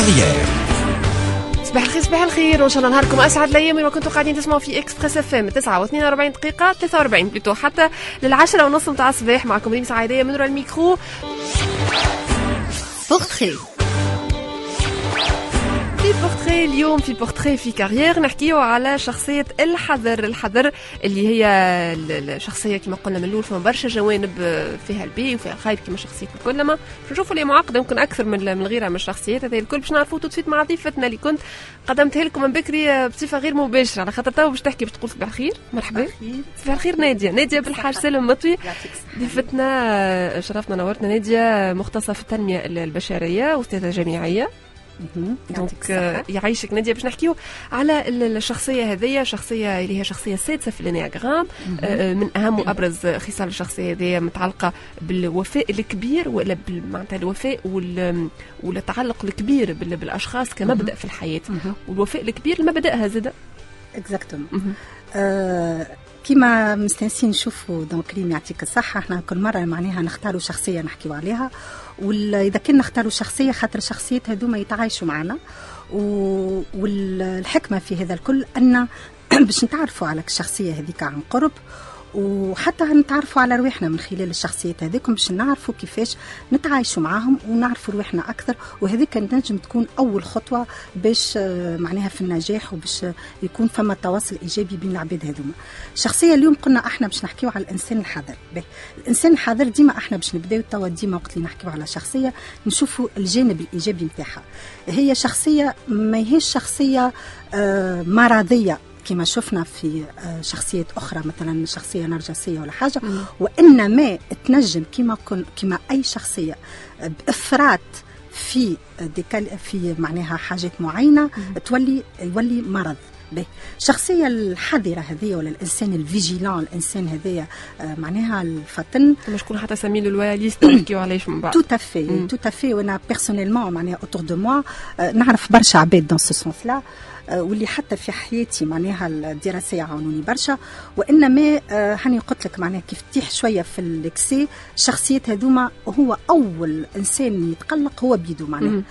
Carrières صباح الخير صباح الخير وإن شاء الله نهاركم أسعد الأيام. وما كنتوا قاعدين تسمعوا في Express FM 9 و42 دقيقة 43 plutôt حتى للعشرة ونص نتاع الصباح. معكم ريم سعيدية من ورا ال micro. Portrait في بورتري اليوم في بورتري في Carrières نحكيو على شخصية الحذر. الحذر اللي هي الشخصية كما قلنا من الأول فما برشا جوانب فيها الباهي وفيها الخايب كما شخصية الكل لما نشوفوا اللي معقدة يمكن أكثر من من غيرها من الشخصيات هذه الكل باش نعرفوا توا مع ضيفتنا اللي كنت قدمتها لكم من بكري بصفة غير مباشرة. على خاطر تو باش تحكي باش تقول صباح الخير. مرحبا. صباح الخير. نادية. نادية بالحاج سالم مطوي. ضيفتنا شرفنا نورتنا. نادية مختصة في التنمية البشرية أستاذة جامعية. donc يعيشك نادية باش نحكيو على الشخصية هذيا شخصية اللي هي شخصية سادسه في ال ennéagramme من أهم وأبرز خصال الشخصية هذيا متعلقة بالوفاء الكبير ولا معناتها الوفاء والتعلق الكبير بالأشخاص كمبدا في الحياة. والوفاء الكبير المبدأها زاد exactement كيما مستانسين نشوفوا donc ريم يعطيك الصحة إحنا كل مرة معناها نختاروا شخصية نحكيو عليها. وإذا كنا نختاروا شخصية خاطر الشخصيات هذوما يتعايشوا معنا. والحكمة في هذا الكل أن باش نتعرفوا على الشخصية هذيك عن قرب وحتى نتعرفوا على رواحنا من خلال الشخصيات هذيكم باش نعرفوا كيفاش نتعايشوا معاهم ونعرفوا رواحنا أكثر. وهذيك نجم تكون أول خطوة باش آه، معناها في النجاح وباش يكون فما تواصل إيجابي بين العباد هذوما. الشخصيه اليوم قلنا إحنا باش نحكيو على الإنسان الحذر. الإنسان الحذر ديما إحنا باش نبداو توا ديما وقت اللي نحكيو على شخصية نشوفوا الجانب الإيجابي نتاعها. هي شخصية ما هيش شخصية آه، مرضية. كما شفنا في آه، شخصيات أخرى مثلا شخصية نرجسية ولا حاجة وإنما تنجم كما كن كما أي شخصية بإفراط في في معناها حاجات معينة تولي يولي مرض به. الشخصيه الحذره هذه ولا الإنسان ال vigilant الإنسان هذايا آه، معناها الفطن. شكون حتى سميه ال loyaliste نحكيو علاش من بعد tout à fait tout à fait وأنا personnellement معناها autour de moi نعرف برشا عباد dans ce sens-là واللي حتى في حياتي معناها الدراسيه عاونوني برشا. وانما آه، هاني قلت لك معناها كيف تطيح شوية في ال excès الشخصيات هذوما هو أول إنسان يتقلق هو بيدو معناها.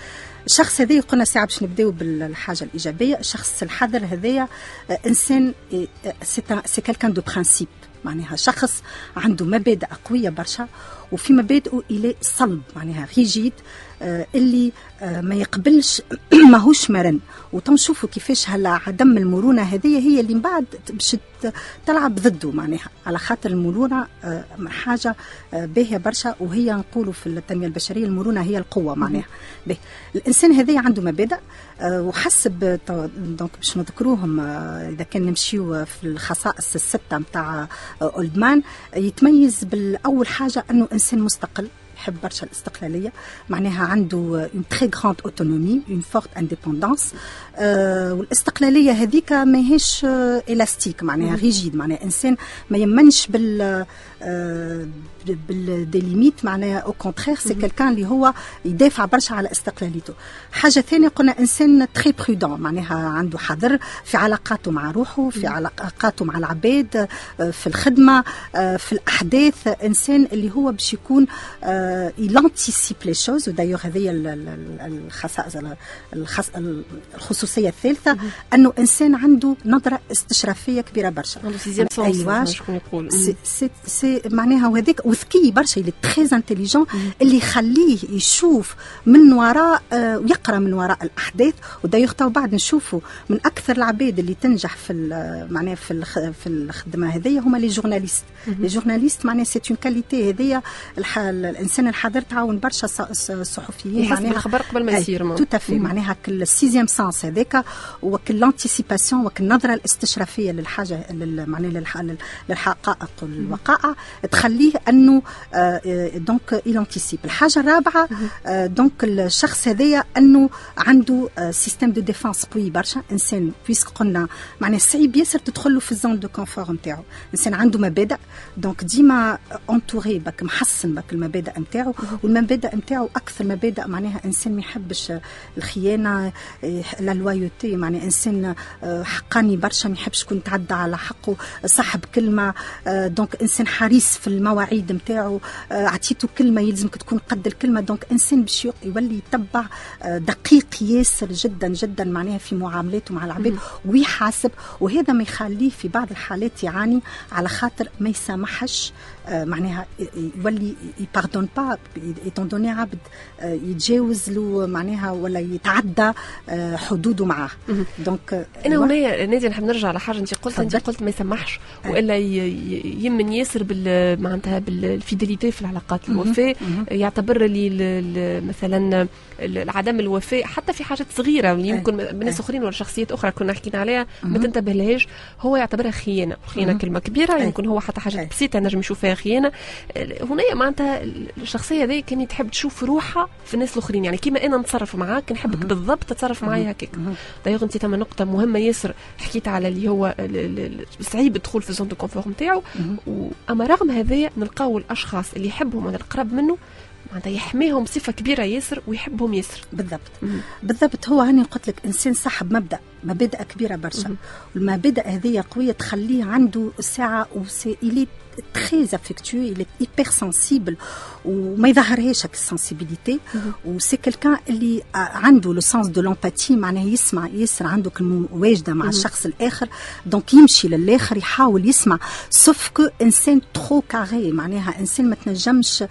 الشخص هذا قلنا ساعة باش نبداو بالحاجة الإيجابية. الشخص الحذر هذايا آه، إنسان c'est quelqu'un de principes معناها. شخص عنده مبادئ قوية برشا وفي مبادئه إلى صلب معناها ريجيد آه اللي آه ما يقبلش ماهوش مرن وتنشوفوا كيفاش هلا عدم المرونة هذه هي اللي من بعد باش تلعب ضده معناها. على خاطر المرونة آه حاجة آه باهية برشا. وهي نقولوا في التنمية البشرية المرونة هي القوة معناها. الإنسان هذا عنده مبادئ آه وحسب دونك باش نذكروهم آه إذا كان نمشيو في الخصائص السته نتاع أولدمان يتميز بالأول حاجة أنه إنسان مستقل. يحب برشا الاستقلالية. معناها عنده une très grande autonomie une forte indépendance والاستقلالية هذيك ماهيش élastique معناها rigide معناها إنسان ما يمنش بال des limites معناها au contraire c'est quelqu'un اللي هو يدافع برشا على استقلاليته. حاجة ثانية قلنا إنسان très prudent معناها عنده حذر في علاقاته مع روحه في علاقاته مع العباد في الخدمة في الأحداث. إنسان اللي هو باش يكون il anticipe les choses و d'ailleurs هذه الخصائص الخصوصيه الثالثه انه انسان عنده نظره استشرافيه كبيره برشا أيوه سي سي معناها وهذاك وذكي برشا اللي très intelligent اللي يخليه يشوف من وراء آه ويقرا من وراء الاحداث ودايوغ تو بعد نشوفوا من أكثر العباد اللي تنجح في معناها في في الخدمه هذيا هما les journalistes les journalistes معناها c'est une qualité هذيا الانسان الحذر تعاون برشا الصحفيين معناها. الخبر قبل ما يصير tout à fait معناها كل ال sixième sens هذاك وكل l'anticipation وكل النظرة الاستشرافية للحاجة معناها للحقائق والوقائع تخليه أنه donc il anticipe الحاجة الرابعة donc الشخص هذايا أنه عنده système de défense قوي برشا. إنسان puisque قلنا معناها صعيب ياسر تدخل له في ال zone de confort نتاعو. إنسان عنده مبادئ. donc ديما entouré بك محصن بك المبادئ نتاعو والمبادئ نتاعو أكثر مبادئ معناها إنسان ما يحبش الخيانة la loyauté معناها إنسان حقاني برشا ما يحبش يكون تعدى على حقه صاحب كلمة donc إنسان حريص في المواعيد نتاعو عطيته كلمة يلزمك تكون قد الكلمة donc إنسان باش يولي يتبع دقيق ياسر جدا جدا معناها في معاملاته مع العباد ويحاسب وهذا ما يخليه في بعض الحالات يعاني على خاطر ما يسامحش معناها يولي il pardonne pas étant donné عبد يتجاوز له معناها ولا يتعدى حدوده معاه donc أنا هنا نادي نحب نرجع لحاجه أنت قلت أنت قلت ما يسمحش. وإلا يؤمن ياسر بال معناتها بال fidélité في العلاقات الوفاء يعتبر لي مثلا عدم الوفاء حتى في حاجات صغيرة اللي يمكن بناس اخرين ولا شخصيات أخرى كنا حكينا عليها ما تنتبه لهاش هو يعتبرها خيانة خيانة كلمة كبيرة يمكن هو حتى حاجات بسيطة نجم يشوفها خيانه هنا معناتها الشخصية هذه كانت تحب تشوف روحها في الناس الآخرين. يعني كيما أنا نتصرف معاك نحبك بالضبط تتصرف معايا هكاك. دايوغ أنت ثم نقطة مهمة ياسر حكيت على اللي هو صعيب الدخول في ال zone de confort نتاعو. أما رغم هذا نلقاو الأشخاص اللي يحبهم من القرب منه معناتها يحميهم بصفة كبيرة ياسر ويحبهم ياسر. بالضبط. مم. بالضبط. هو هاني قلت لك إنسان صاحب مبدأ. مبادئ كبيرة برشا. والمبادئ هذه قوية تخليه عنده ساعة très affectueux, il est hyper sensible وما يظهرهاش هاك ال sensibilité و c'est quelqu'un اللي عنده le sens de l'empathie معناه يسمع ياسر عنده كلمة واجدة مع الشخص الآخر. donc يمشي للآخر يحاول يسمع. sauf que إنسان trop carré معناها إنسان ما تنجمش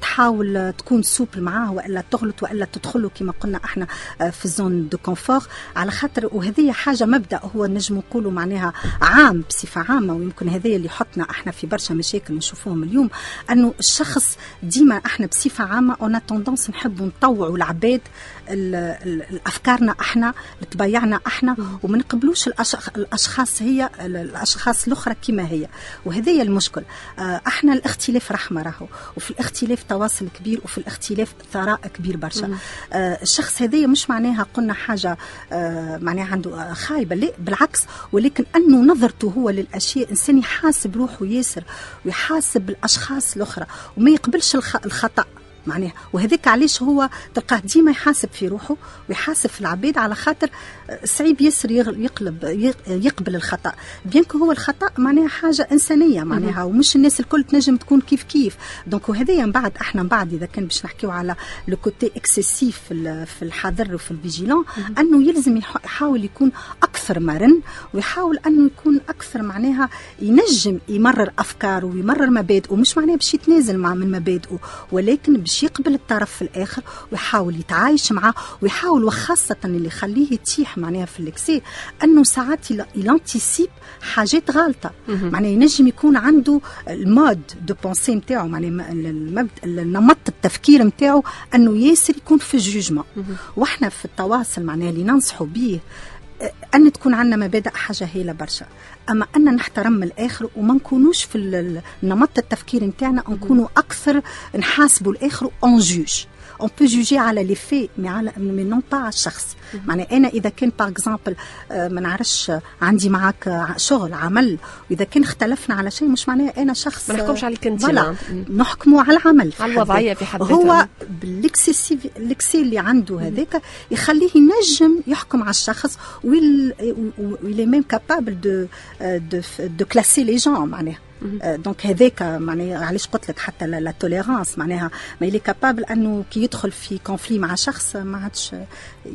تحاول تكون souple معاه والا تغلط والا تدخله كما قلنا إحنا في ال zone de confort على خاطر وهذه حاجة مبدأ هو نجم نقولوا معناها عام بصفة عامة ويمكن هذا اللي يحطنا إحنا في برشا مشاكل نشوفوهم اليوم أنه الشخص ديما إحنا بصفة عامة en tendance نحبوا نطوعوا العباد لأفكارنا إحنا طبيعنا إحنا وما نقبلوش الأشخاص هي الأشخاص الأخرى كما هي. وهذا المشكل. آه، إحنا الاختلاف رحمة راهو وفي الاختلاف تواصل كبير وفي الاختلاف ثراء كبير برشا. آه، الشخص هذايا مش معناها قلنا حاجة آه، معناها عنده خايبة. لا بالعكس ولكن أنه نظرته هو للأشياء إنسان يحاسب روحه ياسر ويحاسب الأشخاص الأخرى وما يقبلش الخطأ. معناها. وهذاك علاش هو تلقاه ديما يحاسب في روحه ويحاسب في العباد على خاطر صعيب ياسر يقلب يقبل الخطأ. bien هو الخطأ معناها حاجة إنسانية معناها ومش الناس الكل تنجم تكون كيف كيف. donc وهذايا من بعد إحنا من بعد إذا كان باش نحكيو على le côté excessif في الحذر وفي ال vigilant إنه يلزم يحاول يكون أكثر مرن ويحاول إنه يكون أكثر معناها ينجم يمرر افكاره ويمرر مبادئه. مش معناها باش يتنازل مع من مبادئه. ولكن باش يقبل الطرف الآخر ويحاول يتعايش معاه ويحاول وخاصة اللي يخليه يطيح معناها في ال excès أنه ساعات il anticipe حاجات غالطة معناها ينجم يكون عنده ال mode de pensée نتاعو معناها النمط التفكير نتاعو أنه ياسر يكون في ال jugement وإحنا في التواصل معناها اللي ننصحوا به أن تكون عندنا مبادئ حاجة هيله برشا. أما أن نحترم الآخر وما نكونوش في نمط التفكير نتاعنا نكونوا أكثر نحاسبوا الآخر on juge on peut juger على les faits mais على mais non pas على الشخص معناها أنا إذا كان par exemple ما نعرفش عندي معك شغل عمل وإذا كان اختلفنا على شيء مش معناه أنا شخص ما نحكمش عليك انت ولا نحكموا على العمل. على الوضعية في حد هو بال excessif ال excès اللي عنده هذاك يخليه ينجم يحكم على الشخص و il و il est même capable de de de classer les gens معناها. donc هذاك معناها علاش قلت لك حتى la tolérance معناها mais il est capable أنه كي يدخل في conflit مع شخص ما عادش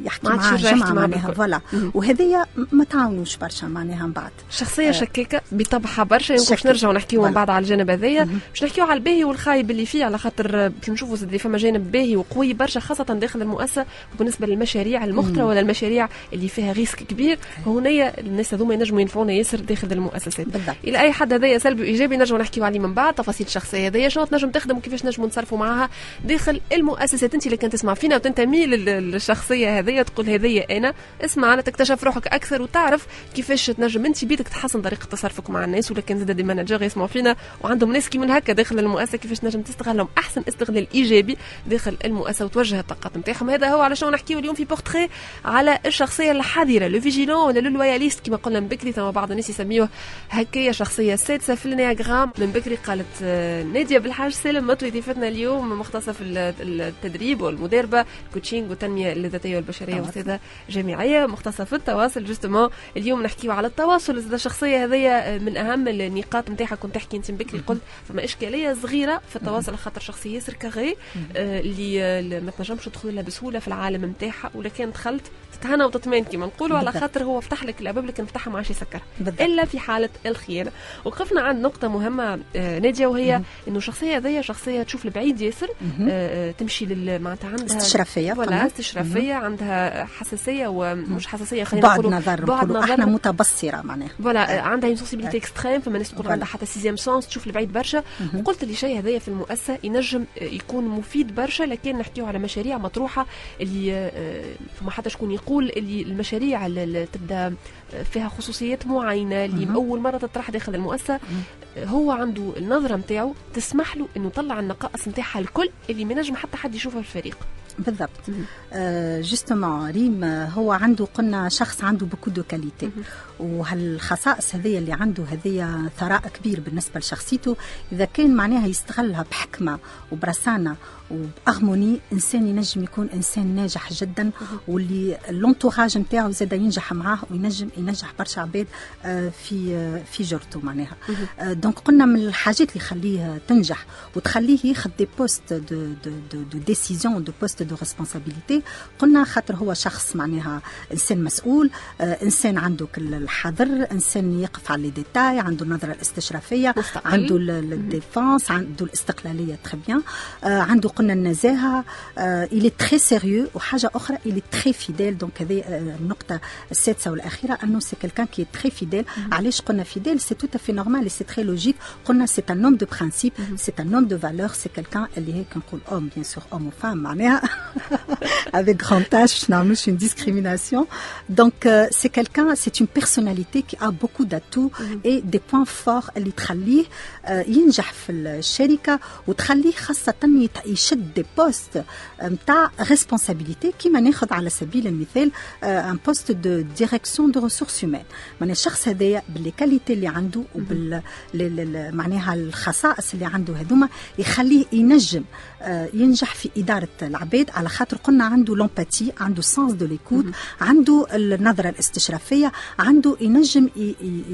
يحكي معاه جمعه معناها voilà وهذيا ما تعاونوش برشا معناها من بعد. شخصية آه. شكاكه بطبعها برشا يمكن باش نرجعوا نحكيو من بعد على الجانب هذايا. باش نحكيو على الباهي والخايب اللي فيه على خاطر باش نشوفوا زاد فما جانب باهي وقوي برشا خاصة داخل المؤسسة بالنسبة للمشاريع المخطرة ولا المشاريع اللي فيها risque كبير. هنا الناس هذوما ينجموا ينفعونا ياسر داخل المؤسسات. بالضبط. إلى أي حد هذايا سلبي وايجابي نرجعوا نحكيو عليه من بعد. تفاصيل الشخصية هذايا شنو تنجم تخدم وكيفاش نجموا نتصرفوا معها داخل المؤسسات. انت اللي كنت تسمع فينا وتنتمي للشخصية هذيا تقول هذيا أنا. اسمع أنا تكتشف روحك أكثر وتعرف كيفاش تنجم انت بيدك تحسن طريقة تصرفك مع الناس. ولا كان زاد دي يسمعوا فينا وعندهم ناس كيما هكا داخل المؤسسة كيفاش تنجم تستغلهم. أحسن استغلال إيجابي داخل المؤسسة وتوجه الطاقات نتاعهم. هذا هو علشان نحكيو اليوم في بورتري على الشخصية الحذرة le vigilant ولا le loyaliste كما قلنا بكري ثم بعض الناس يسميوه هكايا شخصية سادسة في ال ennéagramme من بكري قالت آه، نادية بالحاج سالم مطوي ضيفتنا اليوم مختصة في التدريب والمداربه ال coaching والتنميه الذاتيه والبشرية واستاذه جامعيه مختصة في التواصل. justement اليوم نحكيو على التواصل الشخصية هذيا من أهم النقاط نتاعها كنت تحكي أنت بكري قلت فما إشكالية صغيرة في التواصل خاطر شخصية ياسر كاغي آه، اللي ما تنجمش تدخل لها بسهولة في العالم نتاعها ولا كان دخلت تتهنى وتطمئن كما نقولوا على خاطر هو فتح لك الأبواب اللي كان فتحها ما عادش يسكرها إلا في حالة الخيانة. وقفنا عند نقطة مهمة آه، نادية وهي إنه الشخصية هذيا شخصية تشوف البعيد ياسر آه، آه، تمشي لل معناتها عندها استشرافية ولا استشرافية عندها حساسية ومش حساسية خلينا بعد نظر بعد نظر. أحنا متبصرة معناها. voilà عندها une sensibilité extrême فما ناس تقول عندها حتى sixième sens تشوف البعيد برشا. وقلت لي شيء هذايا في المؤسسة ينجم يكون مفيد برشا لكن نحكيو على مشاريع مطروحة اللي فما حتى شكون يقول اللي المشاريع اللي تبدأ فيها خصوصيات معينة اللي أول مرة تطرح داخل المؤسسة. هو عنده النظرة نتاعو تسمح له إنه يطلع النقائص نتاعها الكل اللي ما نجم حتى حد يشوفها في الفريق. بالضبط. آه justement Rym هو عنده قلنا شخص عنده beaucoup de qualités وهالخصائص هذيا اللي عنده هذيا ثراء كبير بالنسبة لشخصيته. إذا كان معناها يستغلها بحكمة وبرصانة وب harmonie إنسان ينجم يكون إنسان ناجح جدا واللي l'entourage نتاعو زاد ينجح معاه وينجم ينجح برشا عباد آه، في آه، في جرته معناها donc آه، قلنا من الحاجات اللي يخليه تنجح وتخليه ياخذ des postes de de de de décision de postes de responsabilité قلنا خاطر هو شخص معناها إنسان مسؤول إنسان عنده كل الحذر إنسان يقف على les détails عنده النظرة الاستشرافية مستقل. عنده ال défense عنده الاستقلالية très bien عنده قلنا النزاهة il est très sérieux وحاجة أخرى il est très fidèle donc هذه النقطة السادسة والأخيرة أنه c'est quelqu'un qui est très fidèle علاش قلنا fidèle c'est tout à fait normal c'est très logique قلنا c'est un homme de principes c'est un homme de valeurs c'est quelqu'un اللي هيك نقول homme bien sûr homme و femme معناها avec grand H باش نعملوش une discrimination. Donc euh, c'est quelqu'un c'est une personnalité qui a beaucoup d'atouts et des points forts. اللي تخليه ينجح في الشركة وتخليه خاصة يشد des postes نتاع responsabilité كيما ناخذ على سبيل المثال un poste de direction de ressources humaines معناها الشخص هذايا بال qualités اللي عنده وبال معناها الخصائص اللي عنده هذوما يخليه ينجم ينجح في إدارة العباد. على خاطر قلنا عنده l'empathie عنده sens de l'écoute عنده النظرة الاستشرافية عنده ينجم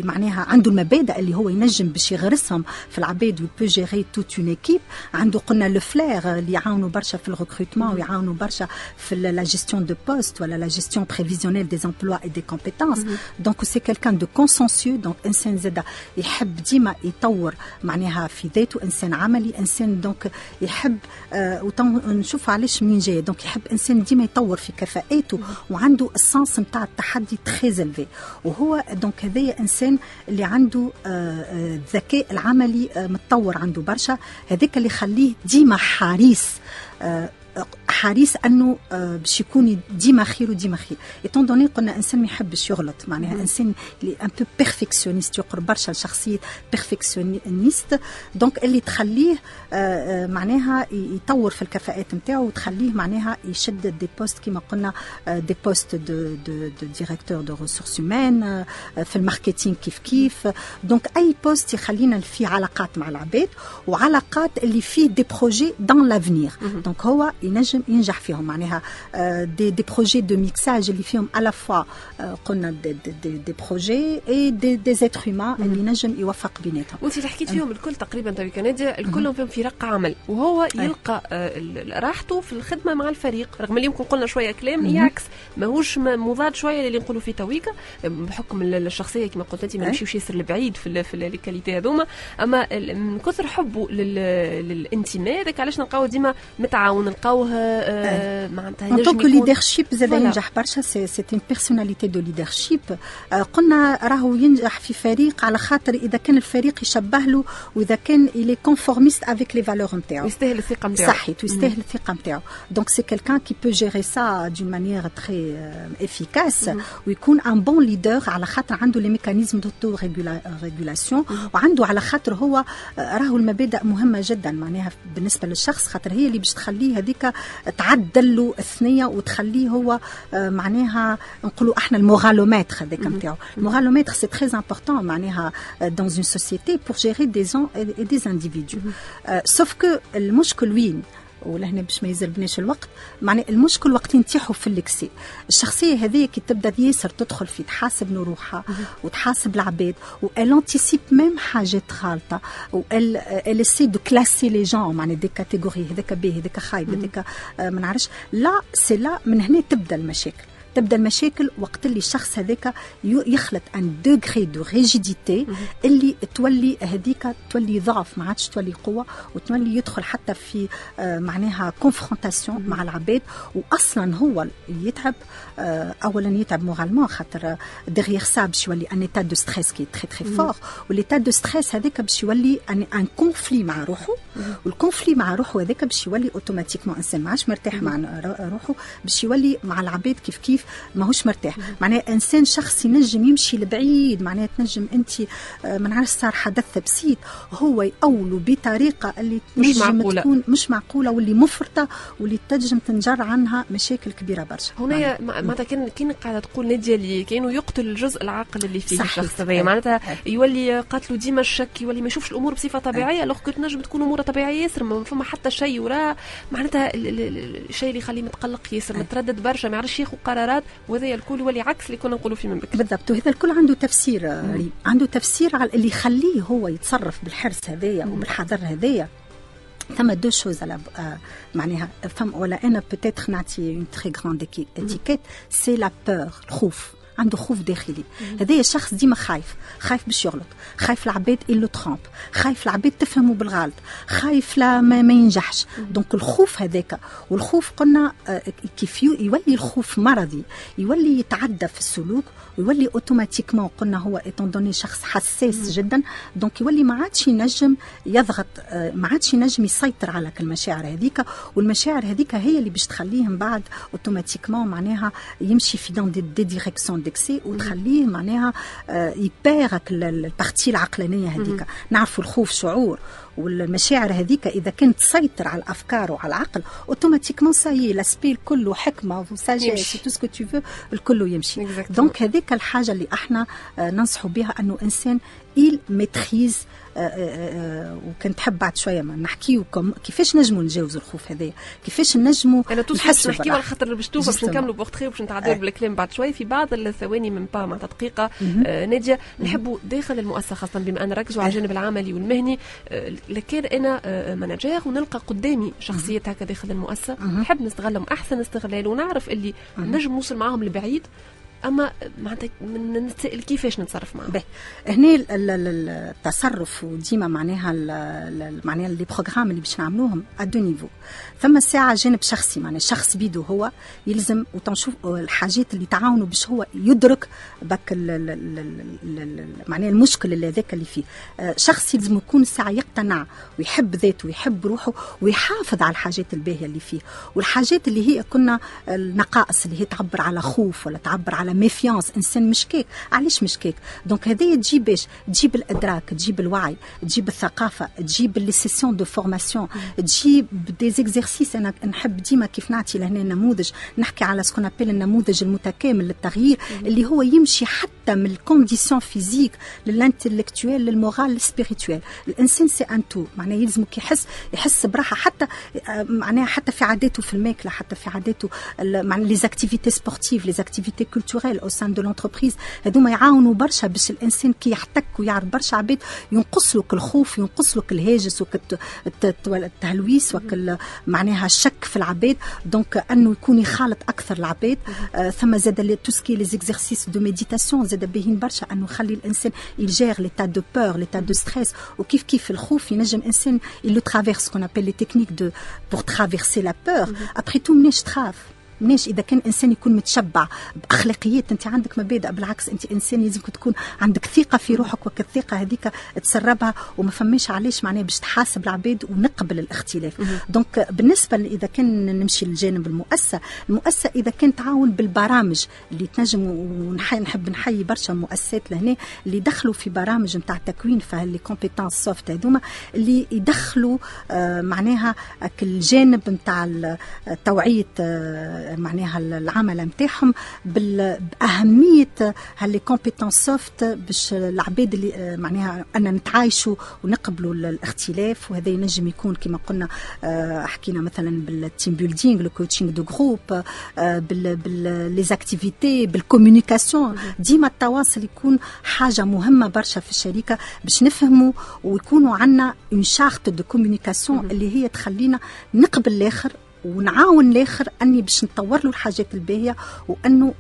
معناها عنده المبادئ اللي هو ينجم باش يغرسهم في العباد و il peut gérer toute une équipe عنده قلنا le flair اللي يعاونوا برشا في ال recrutement ويعاونوا برشا في la gestion de postes ولا la gestion prévisionnelle des emplois et des compétences donc c'est quelqu'un de consciencieux donc انسان زاد يحب ديما يطور معناها في ذاته انسان عملي انسان donc يحب آه نشوف علاش منين جاي donc يحب انسان ديما يطور في كفاءاته وعنده ال sens نتاع التحدي très élevé وهو donc هذايا انسان اللي عنده الذكاء آه العملي آه متطور عنده برشا. هذاك اللي يخليه ديما حريص. آه حريص أنه آه، باش يكون ديما خير وديما خير. étant donné قلنا انسان ما يحبش يغلط معناها انسان اللي un peu perfectionniste يقرب برشا لشخصية perfectionniste donc اللي تخليه آه، آه، معناها يطور في الكفاءات نتاعو وتخليه معناها يشد des postes كما قلنا des postes de de de directeur de ressources humaines في ال marketing كيف كيف. donc أي poste يخلينا في علاقات مع العباد وعلاقات اللي فيه des projets dans l'avenir دونك هو ينجم ينجح فيهم. معناها دي دي بروجي دو ميكساج اللي فيهم على فوا قلنا دي, دي, دي بروجي اي دي, دي زيتر هيومان اللي ينجم يوفق بيناتهم. وانت اللي حكيت فيهم الكل تقريبا تو كنديا الكل فيهم فرق عمل وهو يلقى راحته في الخدمة مع الفريق. رغم اللي يمكن قلنا شوية كلام يعكس ماهوش مضاد شوية اللي نقولوا فيه تويكا بحكم الشخصية كما قلت انت ما نمشيوش ياسر لبعيد في في الكاليتي هذوما. أما من كثر حبه للانتماء هذاك علاش نلقاو ديما متعاون نلقاوه معناتها en tant que leadership زاد ينجح برشا c'est une personnalité de leadership قلنا راهو ينجح في فريق على خاطر إذا كان الفريق يشبه له وإذا كان il est conformiste avec les valeurs نتاعو يستاهل الثقة نتاعو صحيت ويستاهل الثقة نتاعو donc c'est quelqu'un qui peut gérer ça d'une manière très efficace ويكون un bon leader على خاطر عنده les mécanismes d'auto ريغولاسيون وعنده على خاطر هو راهو المبادئ مهمة جدا معناها بالنسبة للشخص خاطر هي اللي باش تخليه هذيك هذيك تعدل له الثنية وتخليه هو آه، معناها نقولوا إحنا الموغالومتر هذاك نتاعو. الموغالومتر سي تري امبورطون معناها دون اون سوسيتي بور جيري دي زون اي دي انديفيدو سوف كو المشكل وين؟ ولهنا باش ما يزربناش الوقت. معنى المشكل وقت ينتيحوا في اللكسي. الشخصية هذه كي تبدأ ياسر تدخل في تحاسب روحها وتحاسب العباد وال انتيسيب ميم حاجات غالطة وال ال سي دو كلاسي لي جون معنى دي كاتيجوري هذاك باهي هذاك خايب هذاك آه، ما نعرفش. لا سي لا من هنا تبدأ المشاكل. تبدأ المشاكل وقت اللي الشخص هذاك يخلط ان دوغري دو ريجيديتي اللي تولي هذيك تولي ضعف ما عادش تولي قوة وتولي يدخل حتى في آه، معناها كونفرونتاسيون مع العباد. واصلا هو يتعب آه، اولا يتعب moralement خاطر dirigé سا باش يولي un état de stress qui est très très fort و l'état de stress هذاك باش يولي en conflit مع روحه. وال conflit مع روحه هذاك باش يولي automatiquement انسان ما عادش مرتاح مع روحه باش يولي مع العباد كيف كيف ماهوش مرتاح. معناها إنسان شخص ينجم يمشي لبعيد معناها تنجم أنت آه، ما نعرفش صار حدث بسيط هو يأولوا بطريقة اللي مش معقولة. تكون مش معقولة واللي مفرطة واللي تنجم تنجر عنها مشاكل كبيرة برشا. هنا معناتها كان كان قاعدة تقول نادية اللي كانوا يقتل الجزء العاقل اللي فيه الشخص هذا معناتها يولي قاتلو ديما الشك يولي ما يشوفش الأمور بصفة طبيعية لو كنت نجم تكون اموره طبيعية ياسر ما فما حتى شيء وراه معناتها الشيء اللي يخليه متقلق ياسر متردد برشا ما يعرفش ياخذ قرارات وهذا الكل هو اللي عكس اللي كنا نقولوا فيه من بكري بالضبط. وهذا الكل عنده تفسير عنده تفسير على اللي يخليه هو يتصرف بالحرص هذايا وبالحذر هذايا. ثم deux choses على معناها فم ولا أنا peut-être نعطي une très grande étiquette c'est la peur الخوف عنده خوف داخلي. هذايا الشخص ديما خايف. خايف باش يغلط. خايف العباد اللي تخومب خايف العباد تفهموا بالغلط. خايف لا ما, ما ينجحش. donc الخوف هذاك. والخوف قلنا آه، كيف يولي الخوف مرضي. يولي يتعدى في السلوك. ويولي automatiquement قلنا هو étant donné شخص حساس جدا. دونك يولي ما عادش ينجم يضغط آه، ما عادش ينجم يسيطر على المشاعر هذيك. والمشاعر هذيك هي اللي باش تخليه من بعد أوتوماتيكمون معناها يمشي في دون دي, دي ديريكسيون ديكسي وتخليه معناها آه، يبارك البارتي العقلانية هذيك. نعرفوا الخوف شعور والمشاعر هذيك إذا كانت تسيطر على الأفكار وعلى العقل اوتوماتيكمون ساي لاسبي كله حكمة وساجيس تو سكو تو فو الكل يمشي. donc هذيك الحاجة اللي إحنا آه، ننصحوا بها أنه إنسان il maîtrise وكنت تحب بعد شوية ما نحكيو كيفاش نجموا نتجاوزوا الخوف هذايا؟ كيفاش نجموا أنا نحسوا نحكيو على خاطر باش باش نكملوا بورتري وباش نتعدوا بالكلام بعد شوية في بعض الثواني من با معناتها دقيقة. نادية نحبوا داخل المؤسسة خاصة بما أن نركزوا على الجانب العملي والمهني. لكان أنا manager ونلقى قدامي شخصيات هكا داخل المؤسسة. نحب نستغلهم أحسن استغلال ونعرف اللي نجم نوصل معاهم لبعيد. اما معناتها نتسائل كيفاش نتصرف معاه به هنا التصرف وديما معناها معناها les programmes اللي باش نعملوهم à deux niveaux ثم ساعه جانب شخصي معناها شخص بيدو هو يلزم وتنشوف الحاجات اللي تعاونوا باش هو يدرك بك معناها المشكل اللي ذاك اللي فيه آه، شخص يلزم يكون ساعه يقتنع ويحب ذاته ويحب روحه ويحافظ على الحاجات الباهيه اللي فيه والحاجات اللي هي كنا النقائص اللي هي تعبر على خوف ولا تعبر على على méfiance إنسان مشكيك علاش مشكيك donc هذايا تجيب باش تجيب الأدراك تجيب الوعي تجيب الثقافة تجيب les sessions de formation تجيب des exercices. أنا نحب ديما كيف نعطي لهنا نموذج نحكي على ce qu'on appelle النموذج المتكامل للتغيير اللي هو يمشي حتى من ال condition physique لل intellectuel لل moral لل spirituel الإنسان c'est un tout معناه يلزمك يحس يحس براحة حتى معناها حتى في عاداته في الماكلة حتى في عاداته معناها les activités sportives les activités culturelles culturelles au sein de l'entreprise هذوما يعاونوا برشا باش الإنسان كي يحتك ويعرف برشا عباد ينقص لك الخوف ينقص لك الهاجس التهلويس وك معناها الشك في العباد. donc أنه يكون يخالط أكثر العباد. آه ثم زاد tout ce qui est les exercices de méditation زاد باهين برشا أنه يخلي الإنسان يجير l'état de peur l'état de stress وكيف كيف الخوف ينجم انسان يلو traverse qu'on appelle les techniques de pour traverser la peur après tout منيش تخاف. نفهمناش إذا كان إنسان يكون متشبع بأخلاقيات أنت عندك مبادئ. بالعكس أنت إنسان لازمك تكون عندك ثقة في روحك وك الثقه هذيك تسربها وما فماش علاش معناها باش تحاسب العباد ونقبل الاختلاف. donc بالنسبة إذا كان نمشي للجانب المؤسسة المؤسسة إذا كان تعاون بالبرامج اللي تنجم ونحب نحيي برشا مؤسسات لهنا اللي دخلوا في برامج نتاع تكوين فها les compétences soft هذوما اللي يدخلوا آه معناها الجانب نتاع توعية آه معناها العمل نتاعهم بأهمية ها les compétences soft باش العباد اللي آه معناها أن نتعايشوا ونقبلوا الاختلاف. وهذا ينجم يكون كما قلنا آه حكينا مثلا بال team building le coaching de groupe بال les activités بال communication ديما التواصل يكون حاجة مهمة برشا في الشركة باش نفهموا ويكونوا عندنا une charte de communication اللي هي تخلينا نقبل الآخر ونعاون الآخر أني باش نطور له الحاجات الباهية وأنه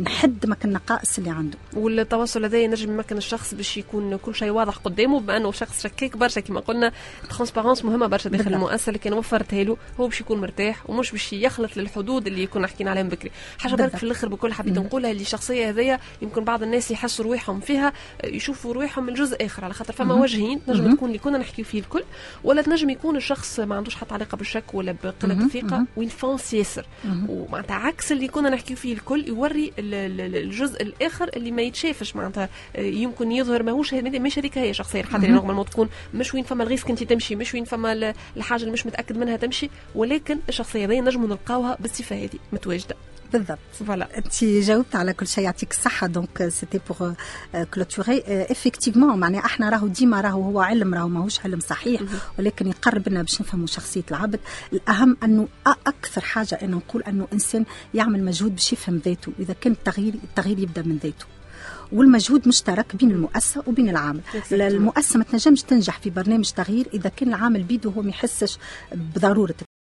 نحد مك النقائص اللي عنده. والتواصل هذا ينجم يمكن الشخص باش يكون كل شيء واضح قدامه بما انه شخص شكاك برشا. كما قلنا transparence مهمة برشا داخل بالله. المؤسسة. اللي كان وفرتها له هو باش يكون مرتاح ومش باش يخلط للحدود اللي كنا حكينا عليهم بكري. حاجة برك في الآخر بكل حبيت نقولها اللي الشخصيه هذيا يمكن بعض الناس يحسوا روحهم فيها يشوفوا روحهم من جزء آخر. على خاطر فما وجهين تنجم تكون اللي كنا نحكيو فيه الكل ولا تنجم يكون الشخص ما عندوش حتى علاقة بالشك ولا بقلة الثقه وين فونس ياسر. ومعناتها عكس اللي كنا نحكيو فيه الكل يوري الجزء الآخر اللي ما يتشافش. معناتها يمكن يظهر ماهوش مش هذيك هي شخصية. خاطر normalement تكون مش وين فما ال risque انت تمشي مش وين فما الحاجة اللي مش متأكد منها تمشي ولكن الشخصية هذه نجموا نلقاوها بالصفة هذه متواجدة. بالضبط. voilà انت جاوبت على كل شيء يعطيك الصحة. donc c'était pour clôturer effectivement معناها إحنا راهو ديما راهو هو علم راهو ماهوش علم صحيح. ولكن يقرب لنا باش نفهموا شخصية العبد. الأهم أنه أكثر حاجة انه نقول أنه إنسان يعمل مجهود باش يفهم ذاته. إذا كان التغيير التغيير يبدأ من ذاته. والمجهود مشترك بين المؤسسة وبين العامل المؤسسة ما تنجمش تنجح في برنامج تغيير إذا كان العامل بيده هو ما يحسش بضرورة